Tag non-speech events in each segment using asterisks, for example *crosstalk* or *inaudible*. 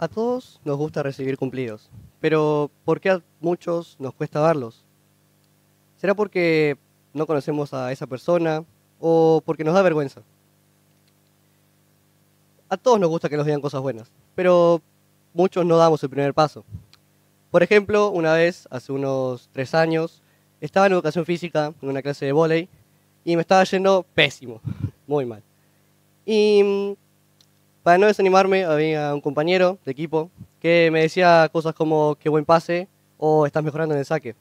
A todos nos gusta recibir cumplidos, pero ¿por qué a muchos nos cuesta darlos? ¿Será porque no conocemos a esa persona o porque nos da vergüenza? A todos nos gusta que nos digan cosas buenas, pero muchos no damos el primer paso. Por ejemplo, una vez, hace unos tres años, estaba en educación física, en una clase de vóley, y me estaba yendo pésimo, *laughs* muy mal. Y mm, para no desanimarme, había un compañero de equipo que me decía cosas como qué buen pase o estás mejorando en el saque.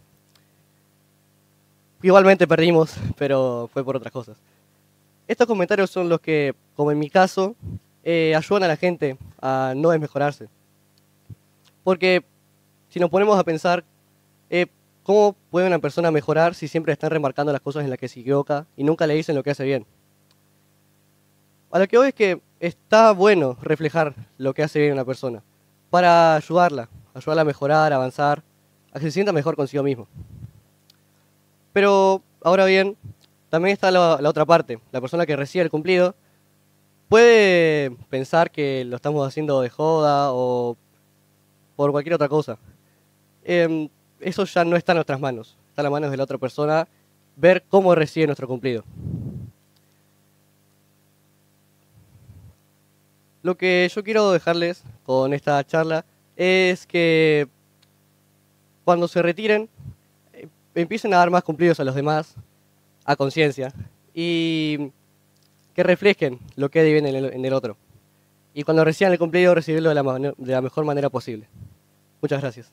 Igualmente perdimos, *laughs* pero fue por otras cosas. Estos comentarios son los que, como en mi caso, eh, ayudan a la gente a no desmejorarse. Porque si nos ponemos a pensar, eh, ¿cómo puede una persona mejorar si siempre están remarcando las cosas en las que se equivoca y nunca le dicen lo que hace bien? A lo que voy es que está bueno reflejar lo que hace bien una persona para ayudarla, ayudarla a mejorar, a avanzar, a que se sienta mejor consigo mismo. Pero ahora bien, también está la, la otra parte, la persona que recibe el cumplido puede pensar que lo estamos haciendo de joda o por cualquier otra cosa. Em, eso ya no está en nuestras manos, está en las manos de la otra persona ver cómo recibe nuestro cumplido. Lo que yo quiero dejarles con esta charla es que cuando se retiren eh, empiecen a dar más cumplidos a los demás, a conciencia, y que reflejen lo que hay en el, en el otro. Y cuando reciban el cumplido, recibirlo de la, de la mejor manera posible. Muchas gracias.